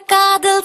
காதல்